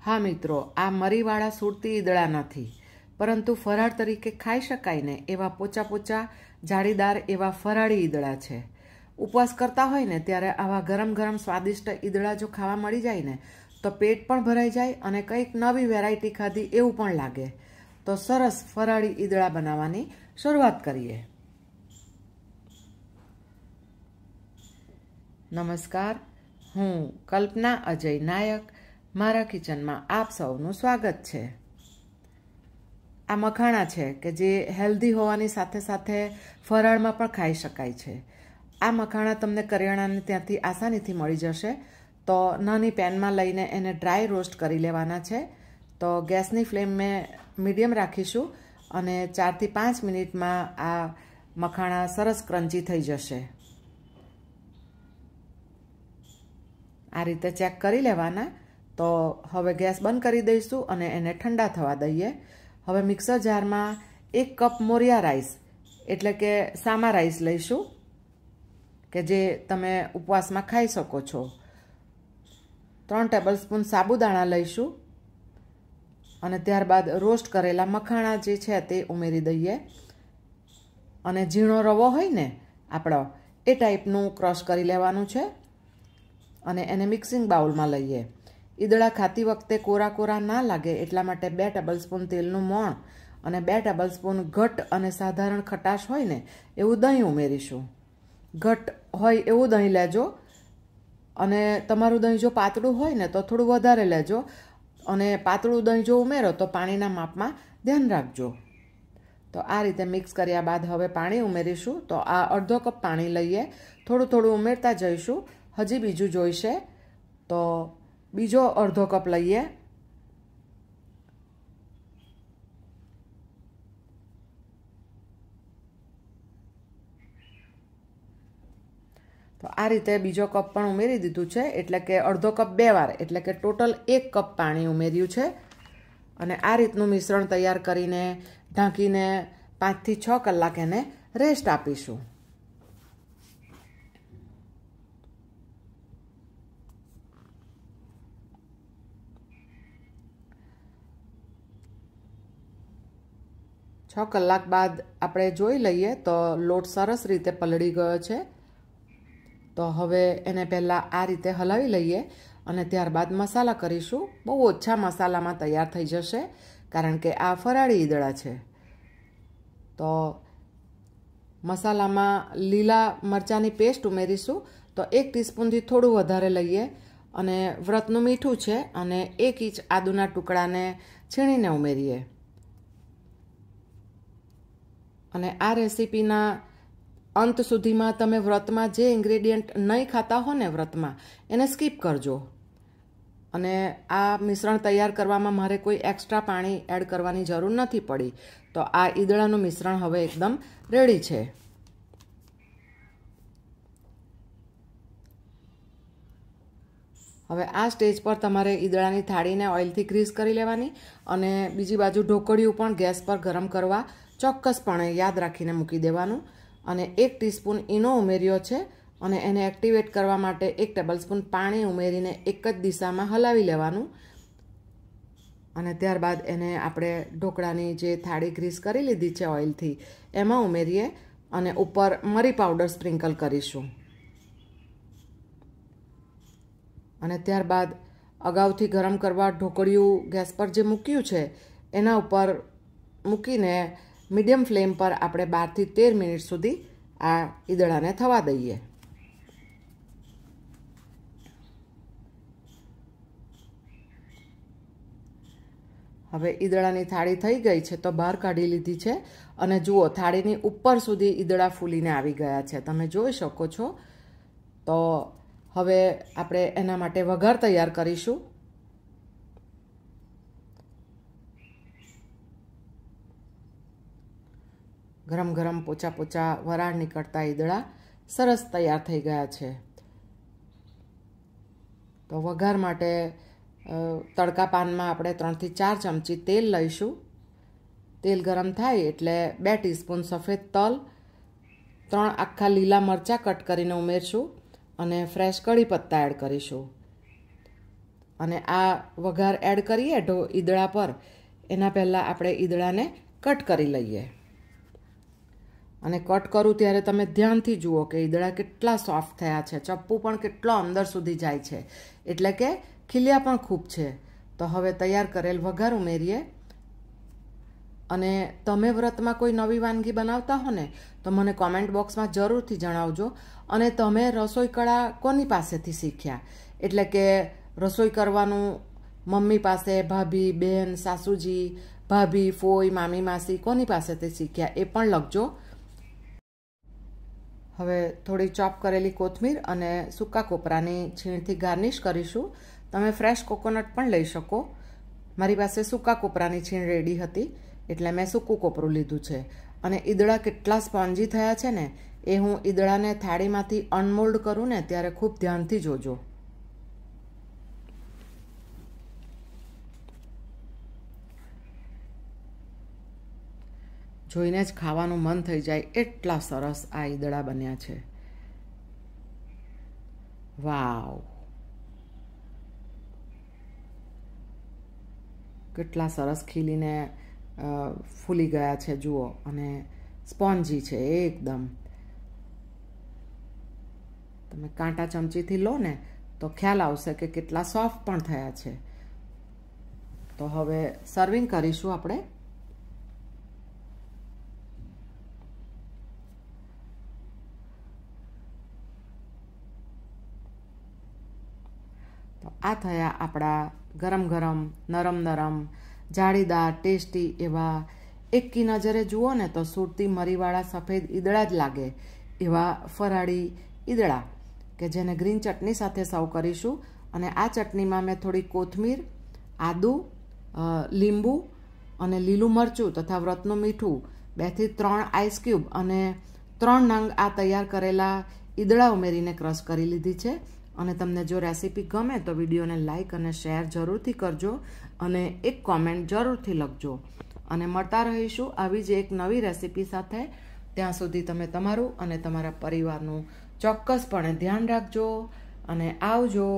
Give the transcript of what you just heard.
હા મિત્રો, આ મરીવાળા સુરતી ઈદળા નથી, પરંતુ ફરાળ તરીકે ખાઈ શકાય ને એવા પોચા પોચા જાળીદાર એવા ફરાળી ઈદળા છે. ઉપવાસ કરતા હોય ને ત્યારે આવા ગરમ ગરમ સ્વાદિષ્ટ ઈદળા જો ખાવા મળી જાય ને, તો પેટ પણ ભરાઈ જાય અને કંઈક નવી વેરાયટી ખાધી એવું પણ લાગે. તો સરસ ફરાળી ઈદળા બનાવવાની શરૂઆત કરીએ. નમસ્કાર, હું કલ્પના અજય નાયક મારા કિચનમાં આપ સૌનું સ્વાગત છે. આ મખાણા છે કે જે હેલ્ધી હોવાની સાથે સાથે ફરાળમાં પણ ખાઈ શકાય છે. આ મખાણા તમને કરિયાણાને ત્યાંથી આસાનીથી મળી જશે. તો નાની પેનમાં લઈને એને ડ્રાય રોસ્ટ કરી લેવાના છે. તો ગેસની ફ્લેમ મેં મીડિયમ રાખીશું અને ચારથી પાંચ મિનિટમાં આ મખાણા સરસ ક્રંચી થઈ જશે. આ રીતે ચેક કરી લેવાના. તો હવે ગેસ બંધ કરી દઈશું અને એને ઠંડા થવા દઈએ. હવે મિક્સર જારમાં એક કપ મોરિયા રાઈસ, એટલે કે સામા રાઈસ લઈશું, કે જે તમે ઉપવાસમાં ખાઈ શકો છો. ત્રણ ટેબલ સ્પૂન સાબુદાણા લઈશું અને ત્યારબાદ રોસ્ટ કરેલા મખાણા જે છે તે ઉમેરી દઈએ. અને ઝીણો રવો હોય ને, આપણો, એ ટાઈપનું ક્રશ કરી લેવાનું છે. અને એને મિક્સિંગ બાઉલમાં લઈએ. ઈદળા ખાતી વખતે કોરા કોરા ના લાગે એટલા માટે બે ટેબલસ્પૂન તેલનું મોણ અને બે ટેબલસ્પૂન ઘટ અને સાધારણ ખટાશ હોય ને એવું દહીં ઉમેરીશું. ઘટ હોય એવું દહીં લેજો અને તમારું દહીં જો પાતળું હોય ને તો થોડું વધારે લેજો અને પાતળું દહીં જો ઉમેરો તો પાણીના માપમાં ધ્યાન રાખજો. તો આ રીતે મિક્સ કર્યા બાદ હવે પાણી ઉમેરીશું. તો આ અડધો કપ પાણી લઈએ. થોડું થોડું ઉમેરતા જઈશું. હજી બીજું જોઈશે. તો બીજો અડધો કપ લઈએ. તો આ રીતે બીજો કપ પણ ઉમેરી દીધું છે, એટલે કે અડધો કપ બે વાર, એટલે કે ટોટલ એક કપ પાણી ઉમેર્યું છે. અને આ રીતનું મિશ્રણ તૈયાર કરીને ઢાંકીને પાંચથી છ કલાક એને રેસ્ટ આપીશું. છ કલાક બાદ આપણે જોઈ લઈએ તો લોટ સરસ રીતે પલળી ગયો છે. તો હવે એને પહેલાં આ રીતે હલાવી લઈએ અને ત્યારબાદ મસાલા કરીશું. બહુ ઓછા મસાલામાં તૈયાર થઈ જશે કારણ કે આ ફરાળી ઈદળા છે. તો મસાલામાં લીલા મરચાંની પેસ્ટ ઉમેરીશું. તો એક ટીસ્પૂનથી થોડું વધારે લઈએ અને વ્રતનું મીઠું છે અને એક ઇંચ આદુના ટુકડાને છીણીને ઉમેરીએ. અને આ રેસીપીના અંત સુધીમાં તમે વ્રતમાં જે ઇન્ગ્રેડિયન્ટ નહીં ખાતા હો ને વ્રતમાં, એને સ્કીપ કરજો. અને આ મિશ્રણ તૈયાર કરવામાં મારે કોઈ એક્સ્ટ્રા પાણી એડ કરવાની જરૂર નથી પડી. તો આ ઈદળાનું મિશ્રણ હવે એકદમ રેડી છે. હવે આ સ્ટેજ પર તમારે ઈદળાની થાળીને ઓઇલથી ગ્રીસ કરી લેવાની અને બીજી બાજુ ઢોકળિયું પણ ગેસ પર ગરમ કરવા ચોક્કસપણે યાદ રાખીને મૂકી દેવાનું. અને એક ટીસ્પૂન ઈનો ઉમેર્યો છે અને એને એક્ટિવેટ કરવા માટે એક ટેબલસ્પૂન પાણી ઉમેરીને એક જ દિશામાં હલાવી લેવાનું. અને ત્યારબાદ એને આપણે ઢોકળાની જે થાળી ગ્રીસ કરી લીધી છે ઓઇલથી, એમાં ઉમેરીએ અને ઉપર મરી પાવડર સ્પ્રિંકલ કરીશું. અને ત્યારબાદ અગાઉથી ગરમ કરવા ઢોકળિયું ગેસ પર જે મૂક્યું છે, એના ઉપર મૂકીને મીડિયમ ફ્લેમ પર આપણે બારથી તેર મિનિટ સુધી આ ઈદળાને થવા દઈએ. હવે ઈદળાની થાળી થઈ ગઈ છે તો બહાર કાઢી લીધી છે અને જુઓ, થાળીની ઉપર સુધી ઈદળા ફૂલીને આવી ગયા છે. તમે જોઈ શકો છો. તો હવે આપણે એના માટે વઘાર તૈયાર કરીશું. ગરમ ગરમ પોચા પોચા વરાળ નીકળતા ઈદળા સરસ તૈયાર થઈ ગયા છે. તો વઘાર માટે તડકા પાનમાં આપણે ત્રણથી ચાર ચમચી તેલ લઈશું. તેલ ગરમ થાય એટલે બે ટીસ્પૂન સફેદ તલ, ત્રણ આખા લીલા મરચાં કટ કરીને ઉમેરશું અને ફ્રેશ કઢી પત્તા એડ કરીશું. અને આ વઘાર એડ કરીએ ઢો, ઈદળા પર. એના પહેલાં આપણે ઈદળાને કટ કરી લઈએ. અને કટ કરું ત્યારે તમે ધ્યાનથી જુઓ કે ઈદળા કેટલા સોફ્ટ થયા છે, ચપ્પુ પણ કેટલો અંદર સુધી જાય છે. એટલે કે ખીલ્યા પણ ખૂબ છે. તો હવે તૈયાર કરેલ વઘાર ઉમેરીએ. અને તમે વ્રતમાં કોઈ નવી વાનગી બનાવતા હો ને તો મને કોમેન્ટ બોક્સમાં જરૂરથી જણાવજો. અને તમે રસોઈ કળા કોની પાસેથી શીખ્યા? એટલે કે રસોઈ કરવાનું મમ્મી પાસે ભાભી, બેન, સાસુજી, ભાભી, ફોઈ, મામી, માસી કોની પાસેથી શીખ્યા એ પણ લખજો. હવે થોડી ચોપ કરેલી કોથમીર અને સૂકા કોપરાની છીણથી ગાર્નિશ કરીશું. તમે ફ્રેશ કોકોનટ પણ લઈ શકો. મારી પાસે સૂકા કોપરાની છીણ રેડી હતી, એટલે મેં સૂકું કોપરું લીધું છે. અને ઈદળા કેટલા સ્પોન્જી થયા છે ને, એ હું ઈદળાને થાળીમાંથી અનમોલ્ડ કરું ને, ત્યારે ખૂબ ધ્યાનથી જોજો. જોઈને જ ખાવાનું મન થઈ જાય એટલા સરસ આ ઈદળા બન્યા છે. વાવ. કેટલા સરસ ખીલીને ફૂલી ગયા છે, જુઓ. અને સ્પોન્જી છે એકદમ. તમે કાંટા ચમચીથી લો ને, તો ખ્યાલ આવશે કે કેટલા સોફ્ટ પણ થયા છે. તો હવે સર્વિંગ કરીશું આપણે. આ થયા આપણા ગરમ ગરમ, નરમ નરમ, જાળીદાર, ટેસ્ટી એવા એકી નજરે જુઓ ને તો સુરતી મરીવાળા સફેદ ઈદળા જ લાગે એવા ફરાળી ઈદળા કે જેને ગ્રીન ચટણી સાથે સર્વ કરીશું. અને આ ચટણીમાં મેં થોડી કોથમીર, આદુ લીંબુ અને લીલું મરચું તથા વ્રતનું મીઠું, બેથી ત્રણ આઈસ ક્યુબ અને ત્રણ નંગ આ તૈયાર કરેલા ઈદળા ઉમેરીને ક્રશ કરી લીધી છે. અને તમને જો રેસીપી ગમે તો વિડીયોને લાઇક અને શેર જરૂરથી કરજો અને એક કોમેન્ટ જરૂરથી લખજો. અને મળતા રહીશું આવી જ એક નવી રેસીપી સાથે. ત્યાં સુધી તમે તમારું અને તમારા પરિવારનું ચોક્કસપણે ધ્યાન રાખજો અને આવજો.